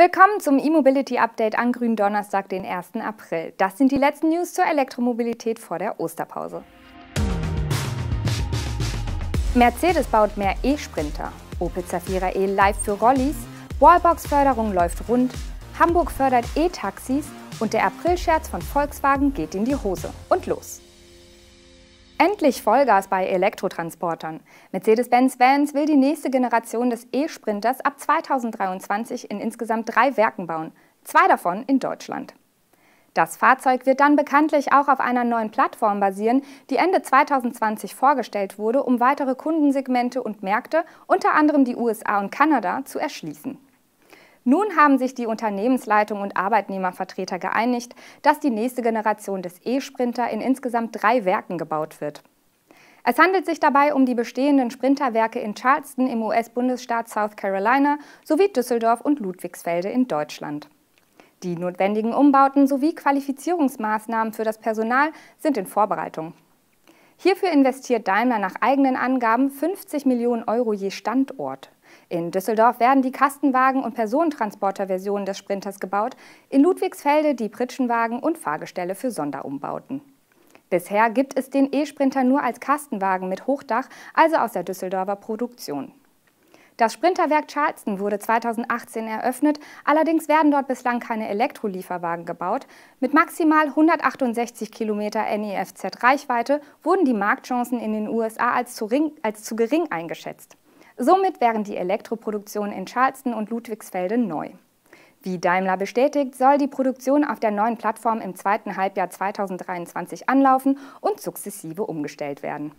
Willkommen zum E-Mobility Update an grünen Donnerstag, den 1. April. Das sind die letzten News zur Elektromobilität vor der Osterpause. Mercedes baut mehr E-Sprinter. Opel Zafira E live für Rollis. Wallbox-Förderung läuft rund. Hamburg fördert E-Taxis. Und der Aprilscherz von Volkswagen geht in die Hose. Und los! Endlich Vollgas bei Elektrotransportern. Mercedes-Benz Vans will die nächste Generation des E-Sprinters ab 2023 in insgesamt drei Werken bauen, zwei davon in Deutschland. Das Fahrzeug wird dann bekanntlich auch auf einer neuen Plattform basieren, die Ende 2020 vorgestellt wurde, um weitere Kundensegmente und Märkte, unter anderem die USA und Kanada, zu erschließen. Nun haben sich die Unternehmensleitung und Arbeitnehmervertreter geeinigt, dass die nächste Generation des E-Sprinter in insgesamt drei Werken gebaut wird. Es handelt sich dabei um die bestehenden Sprinterwerke in Charleston im US-Bundesstaat South Carolina sowie Düsseldorf und Ludwigsfelde in Deutschland. Die notwendigen Umbauten sowie Qualifizierungsmaßnahmen für das Personal sind in Vorbereitung. Hierfür investiert Daimler nach eigenen Angaben 50 Millionen Euro je Standort. In Düsseldorf werden die Kastenwagen- und Personentransporterversionen des Sprinters gebaut, in Ludwigsfelde die Pritschenwagen und Fahrgestelle für Sonderumbauten. Bisher gibt es den E-Sprinter nur als Kastenwagen mit Hochdach, also aus der Düsseldorfer Produktion. Das Sprinterwerk Charleston wurde 2018 eröffnet, allerdings werden dort bislang keine Elektrolieferwagen gebaut. Mit maximal 168 Kilometer NEFZ-Reichweite wurden die Marktchancen in den USA als zu, ring, als zu gering eingeschätzt. Somit wären die Elektroproduktionen in Charleston und Ludwigsfelde neu. Wie Daimler bestätigt, soll die Produktion auf der neuen Plattform im zweiten Halbjahr 2023 anlaufen und sukzessive umgestellt werden.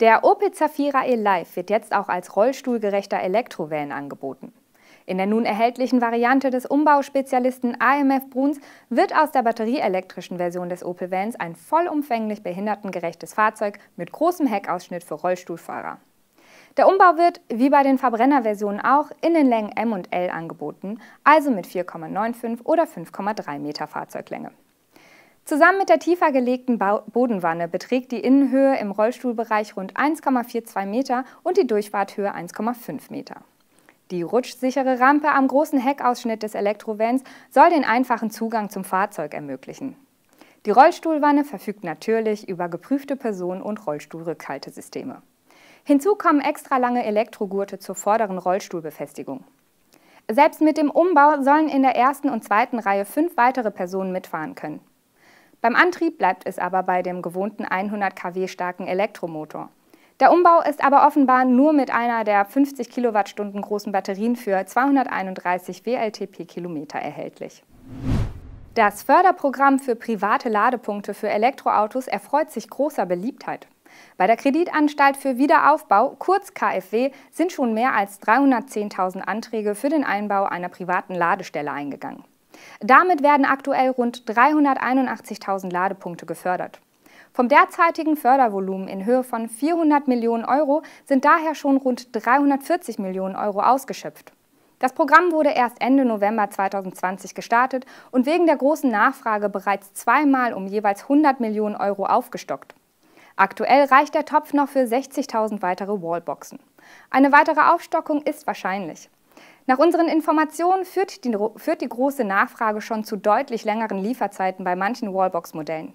Der Opel Zafira E-Live wird jetzt auch als rollstuhlgerechter Elektrovan angeboten. In der nun erhältlichen Variante des Umbausspezialisten AMF Bruns wird aus der batterieelektrischen Version des Opel Vans ein vollumfänglich behindertengerechtes Fahrzeug mit großem Heckausschnitt für Rollstuhlfahrer. Der Umbau wird, wie bei den Verbrennerversionen auch, in den Längen M und L angeboten, also mit 4,95 oder 5,3 Meter Fahrzeuglänge. Zusammen mit der tiefer gelegten Bodenwanne beträgt die Innenhöhe im Rollstuhlbereich rund 1,42 Meter und die Durchfahrthöhe 1,5 Meter. Die rutschsichere Rampe am großen Heckausschnitt des Elektrovans soll den einfachen Zugang zum Fahrzeug ermöglichen. Die Rollstuhlwanne verfügt natürlich über geprüfte Personen- und Rollstuhlrückhaltesysteme. Hinzu kommen extra lange Elektrogurte zur vorderen Rollstuhlbefestigung. Selbst mit dem Umbau sollen in der ersten und zweiten Reihe fünf weitere Personen mitfahren können. Beim Antrieb bleibt es aber bei dem gewohnten 100 kW starken Elektromotor. Der Umbau ist aber offenbar nur mit einer der 50 Kilowattstunden großen Batterien für 231 WLTP-Kilometer erhältlich. Das Förderprogramm für private Ladepunkte für Elektroautos erfreut sich großer Beliebtheit. Bei der Kreditanstalt für Wiederaufbau, kurz KfW, sind schon mehr als 310.000 Anträge für den Einbau einer privaten Ladestelle eingegangen. Damit werden aktuell rund 381.000 Ladepunkte gefördert. Vom derzeitigen Fördervolumen in Höhe von 400 Millionen Euro sind daher schon rund 340 Millionen Euro ausgeschöpft. Das Programm wurde erst Ende November 2020 gestartet und wegen der großen Nachfrage bereits zweimal um jeweils 100 Millionen Euro aufgestockt. Aktuell reicht der Topf noch für 60.000 weitere Wallboxen. Eine weitere Aufstockung ist wahrscheinlich. Nach unseren Informationen führt die, führt die große Nachfrage schon zu deutlich längeren Lieferzeiten bei manchen Wallbox-Modellen.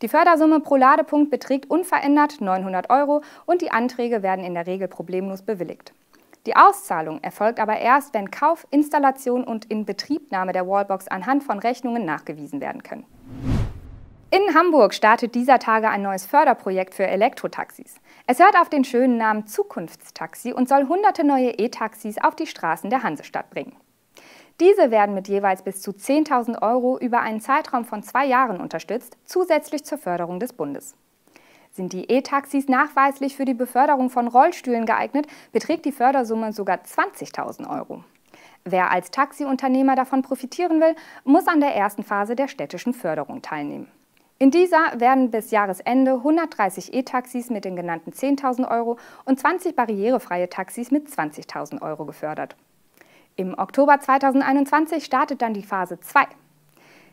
Die Fördersumme pro Ladepunkt beträgt unverändert 900 Euro und die Anträge werden in der Regel problemlos bewilligt. Die Auszahlung erfolgt aber erst, wenn Kauf, Installation und Inbetriebnahme der Wallbox anhand von Rechnungen nachgewiesen werden können. In Hamburg startet dieser Tage ein neues Förderprojekt für Elektrotaxis. Es hört auf den schönen Namen Zukunftstaxi und soll hunderte neue E-Taxis auf die Straßen der Hansestadt bringen. Diese werden mit jeweils bis zu 10.000 Euro über einen Zeitraum von zwei Jahren unterstützt, zusätzlich zur Förderung des Bundes. Sind die E-Taxis nachweislich für die Beförderung von Rollstühlen geeignet, beträgt die Fördersumme sogar 20.000 Euro. Wer als Taxiunternehmer davon profitieren will, muss an der ersten Phase der städtischen Förderung teilnehmen. In dieser werden bis Jahresende 130 E-Taxis mit den genannten 10.000 Euro und 20 barrierefreie Taxis mit 20.000 Euro gefördert. Im Oktober 2021 startet dann die Phase 2.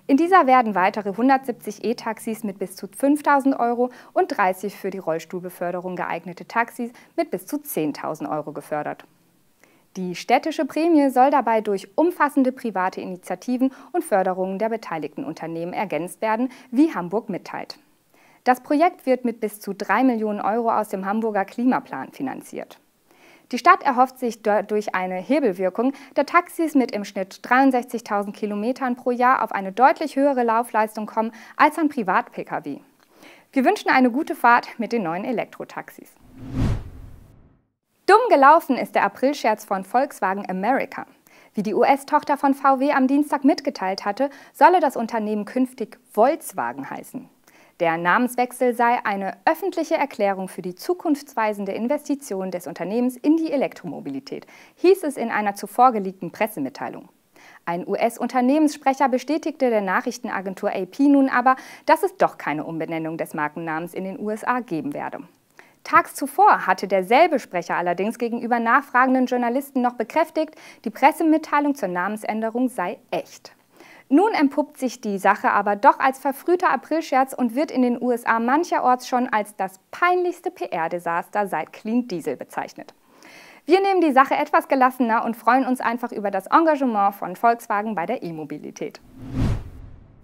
In dieser werden weitere 170 E-Taxis mit bis zu 5.000 Euro und 30 für die Rollstuhlbeförderung geeignete Taxis mit bis zu 10.000 Euro gefördert. Die städtische Prämie soll dabei durch umfassende private Initiativen und Förderungen der beteiligten Unternehmen ergänzt werden, wie Hamburg mitteilt. Das Projekt wird mit bis zu 3 Millionen Euro aus dem Hamburger Klimaplan finanziert. Die Stadt erhofft sich durch eine Hebelwirkung der Taxis mit im Schnitt 63.000 Kilometern pro Jahr auf eine deutlich höhere Laufleistung kommen als ein Privat-Pkw. Wir wünschen eine gute Fahrt mit den neuen Elektrotaxis. Dumm gelaufen ist der Aprilscherz von Volkswagen America. Wie die US-Tochter von VW am Dienstag mitgeteilt hatte, solle das Unternehmen künftig Volkswagen heißen. Der Namenswechsel sei eine öffentliche Erklärung für die zukunftsweisende Investition des Unternehmens in die Elektromobilität, hieß es in einer zuvor geleakten Pressemitteilung. Ein US-Unternehmenssprecher bestätigte der Nachrichtenagentur AP nun aber, dass es doch keine Umbenennung des Markennamens in den USA geben werde. Tags zuvor hatte derselbe Sprecher allerdings gegenüber nachfragenden Journalisten noch bekräftigt, die Pressemitteilung zur Namensänderung sei echt. Nun entpuppt sich die Sache aber doch als verfrühter Aprilscherz und wird in den USA mancherorts schon als das peinlichste PR-Desaster seit Clean Diesel bezeichnet. Wir nehmen die Sache etwas gelassener und freuen uns einfach über das Engagement von Volkswagen bei der E-Mobilität.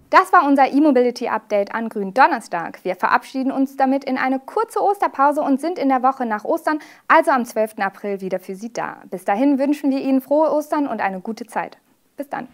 Das war unser E-Mobility-Update an Gründonnerstag. Wir verabschieden uns damit in eine kurze Osterpause und sind in der Woche nach Ostern, also am 12. April, wieder für Sie da. Bis dahin wünschen wir Ihnen frohe Ostern und eine gute Zeit. Bis dann.